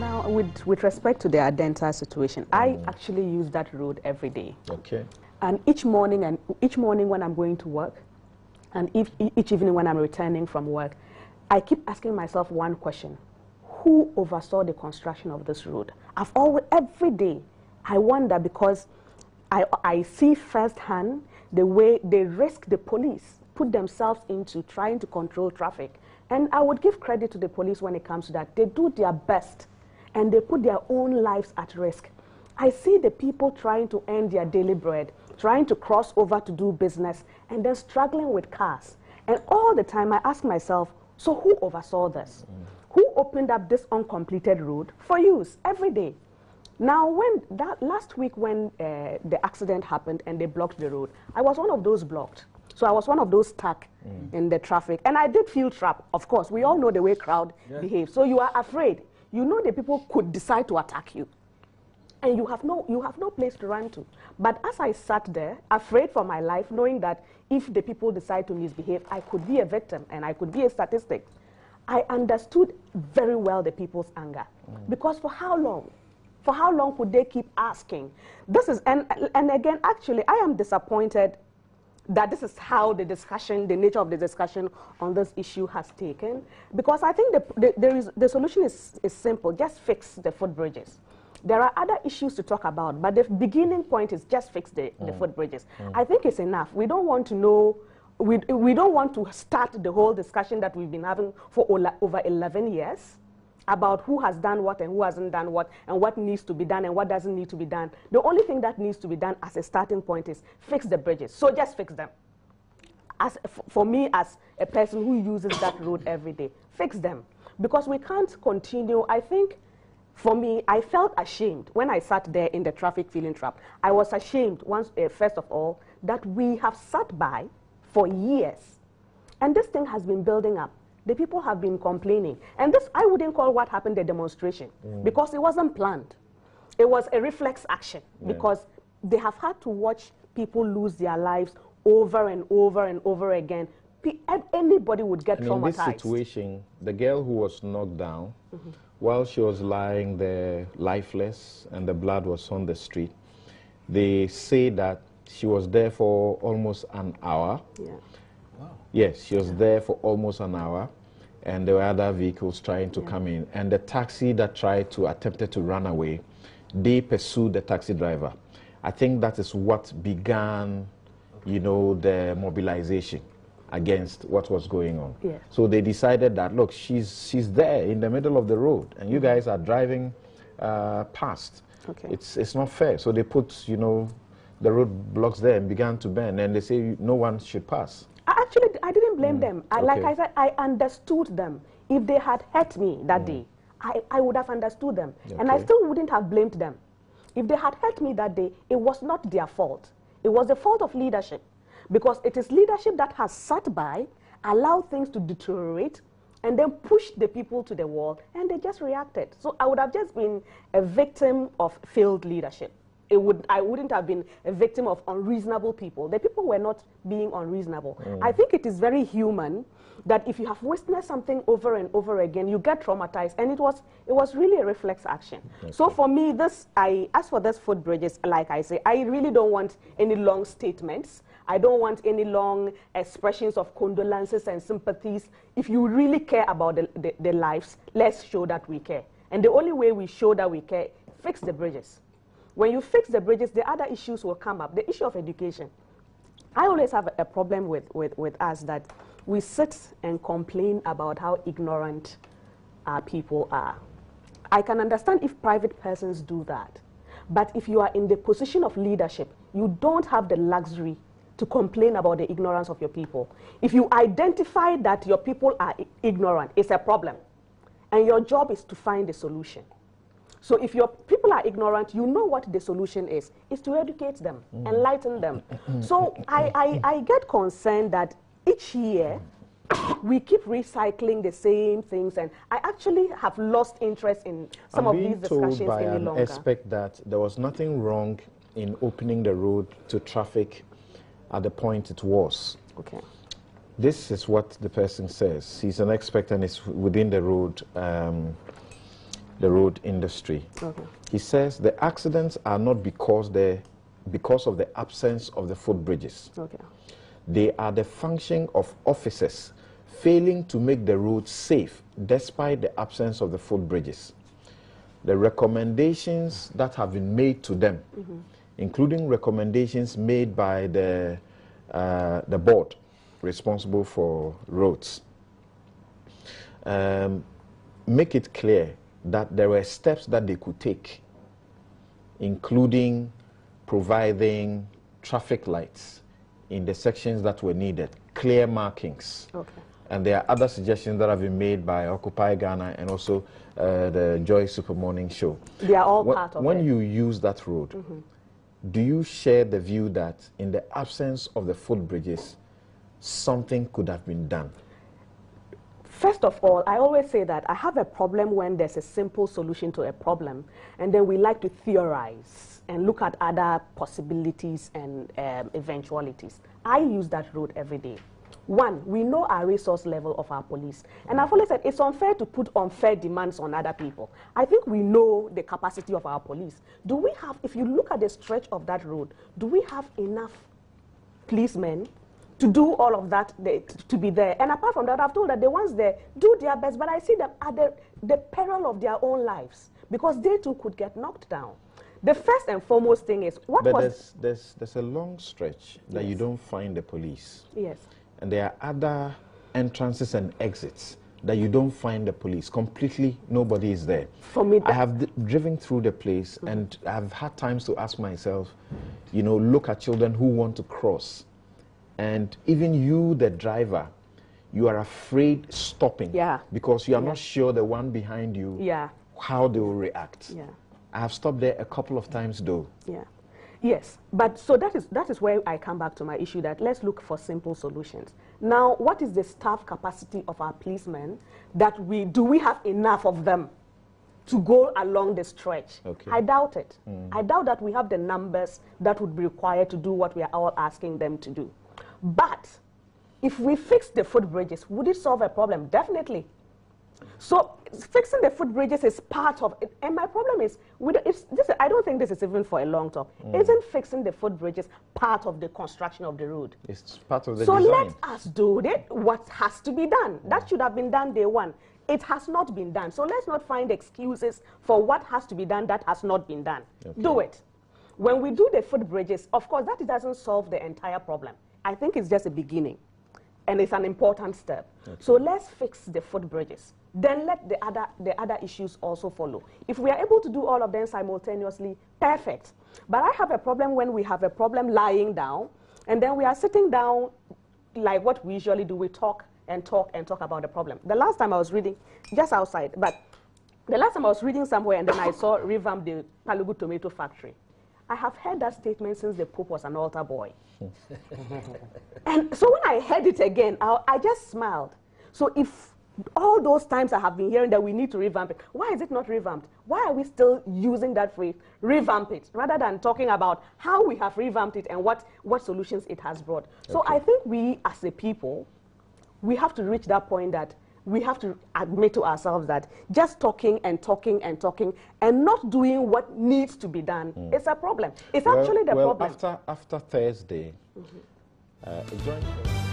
Now, with, with respect to the Adenta situation, I mm. actually use that road every day. Okay. And each morning, and each morning when I'm going to work, and each, each evening when I'm returning from work, I keep asking myself one question: Who oversaw the construction of this road? I've always every day, I wonder because I, I see firsthand the way they risk the police put themselves into trying to control traffic. And I would give credit to the police when it comes to that. They do their best and they put their own lives at risk. I see the people trying to earn their daily bread, trying to cross over to do business, and then struggling with cars. And all the time I ask myself, so who oversaw this? Who opened up this uncompleted road for use every day? Now, when that last week when uh, the accident happened and they blocked the road, I was one of those blocked. So I was one of those stuck in the traffic, and I did feel trapped. Of course, we all know the way crowd behaves. So you are afraid. You know the people could decide to attack you, and you have no you have no place to run to. But as I sat there, afraid for my life, knowing that if the people decide to misbehave, I could be a victim and I could be a statistic. I understood very well the people's anger, mm. because for how long? For how long could they keep asking? This is, and, and again, actually, I am disappointed that this is how the discussion, the nature of the discussion on this issue has taken. Because I think the, the, there is, the solution is, is simple just fix the footbridges. There are other issues to talk about, but the beginning point is just fix the, the mm. footbridges. Mm. I think it's enough. We don't want to know, we, we don't want to start the whole discussion that we've been having for over 11 years about who has done what and who hasn't done what and what needs to be done and what doesn't need to be done. The only thing that needs to be done as a starting point is fix the bridges. So just fix them. As for me, as a person who uses that road every day, fix them because we can't continue. I think, for me, I felt ashamed when I sat there in the traffic feeling trapped. I was ashamed once, uh, first of all, that we have sat by for years, and this thing has been building up. The people have been complaining, and this I wouldn't call what happened a demonstration mm. because it wasn't planned. It was a reflex action because they have had to watch people lose their lives over and over and over again. An- anybody would get And in this traumatized. situation, the girl who was knocked down, mm-hmm. while she was lying there lifeless and the blood was on the street, they say that she was there for almost an hour. Yeah. Yes, she was there for almost an hour, and there were other vehicles trying to come in. And the taxi that tried to attempted to run away, they pursued the taxi driver. I think that is what began, you know, the mobilization against what was going on. Yeah. So they decided that look, she's she's there in the middle of the road, and you guys are driving uh, past. Okay. It's it's not fair. So they put you know the road blocks there and began to burn, and they say no one should pass. I didn't blame mm. them. I, Like I said, I understood them. If they had hurt me that mm. day, I, I would have understood them. And I still wouldn't have blamed them. If they had hurt me that day, it was not their fault. It was the fault of leadership. Because it is leadership that has sat by, allowed things to deteriorate, and then pushed the people to the wall, and they just reacted. So I would have just been a victim of failed leadership it would I wouldn't have been a victim of unreasonable people. The people were not being unreasonable. Mm. I think it is very human that if you have witnessed something over and over again, you get traumatized, and it was it was really a reflex action. So for me, this I as for this foot bridges, like I say, I really don't want any long statements. I don't want any long expressions of condolences and sympathies. If you really care about the, the, the lives, let's show that we care. And the only way we show that we care, fix the bridges. When you fix the bridges, the other issues will come up. The issue of education. I always have a problem with, with, with us that we sit and complain about how ignorant our people are. I can understand if private persons do that. But if you are in the position of leadership, you don't have the luxury to complain about the ignorance of your people. If you identify that your people are ignorant, it's a problem. And your job is to find a solution. So if your people are ignorant, you know what the solution is. Is to educate them, enlighten them. so I, I, I get concerned that each year we keep recycling the same things and I actually have lost interest in some I'm of these told discussions by any an longer. expert that there was nothing wrong in opening the road to traffic at the point it was. Okay. This is what the person says. He's an expert and is within the road. Um, the road industry. Okay. He says the accidents are not because, they, because of the absence of the footbridges. Okay. They are the function of officers failing to make the roads safe despite the absence of the footbridges. The recommendations that have been made to them, including recommendations made by the, uh, the board responsible for roads, um, make it clear that there were steps that they could take, including providing traffic lights in the sections that were needed, clear markings. Okay. And there are other suggestions that have been made by Occupy Ghana and also uh, the Joy Super Morning Show. They are all when, part of when it. you use that road, do you share the view that in the absence of the footbridges, something could have been done? First of all, I always say that I have a problem when there's a simple solution to a problem, and then we like to theorize and look at other possibilities and um, eventualities. I use that road every day. One, we know our resource level of our police. And I've always said it's unfair to put unfair demands on other people. I think we know the capacity of our police. Do we have, if you look at the stretch of that road, do we have enough policemen to do all of that, they, to be there. And apart from that, I've told that the ones there do their best, but I see them at the, the peril of their own lives because they too could get knocked down. The first and foremost thing is what But was there's, there's, there's a long stretch that you don't find the police. yes, And there are other entrances and exits that you don't find the police. Completely, nobody is there. For me, I have driven through the place mm. and I've had times to ask myself, you know, look at children who want to cross. And even you, the driver, you are afraid stopping. Yeah. Because you are Yeah. not sure the one behind you, yeah, how they will react. yeah. I have stopped there a couple of times though. Yeah. Yes, but so that is that is where I come back to my issue that let's look for simple solutions. Now, what is the staff capacity of our policemen that we do we have enough of them to go along the stretch? Okay. I doubt it. Mm. I doubt that we have the numbers that would be required to do what we are all asking them to do. But if we fix the footbridges, would it solve a problem? Definitely. So fixing the footbridges is part of it. And my problem is, we don't- it's, this, I don't think this is even for a long term. Mm. Isn't fixing the footbridges part of the construction of the road? It's part of the so design. let us do it, what has to be done. That should have been done day one. It has not been done. So let's not find excuses for what has to be done that has not been done. Do it. When we do the footbridges, of course, that doesn't solve the entire problem. I think it's just a beginning and it's an important step. So let's fix the footbridges. Then let the other, the other issues also follow. If we are able to do all of them simultaneously, perfect. But I have a problem when we have a problem lying down, and then we are sitting down like what we usually do. We talk and talk and talk about the problem. The last time I was reading, just outside, but the last time I was reading somewhere and then I saw revamp the Pwalugu tomato factory. I have heard that statement since the Pope was an altar boy. and so when I heard it again, I, I just smiled. So if all those times I have been hearing that we need to revamp it, why is it not revamped? Why are we still using that phrase, revamp it, rather than talking about how we have revamped it and what, what solutions it has brought? So I think we as a people, we have to reach that point that we have to admit to ourselves that just talking and talking and talking and not doing what needs to be done is a problem. It's Well- actually the well, problem. After, after Thursday, uh, a joint.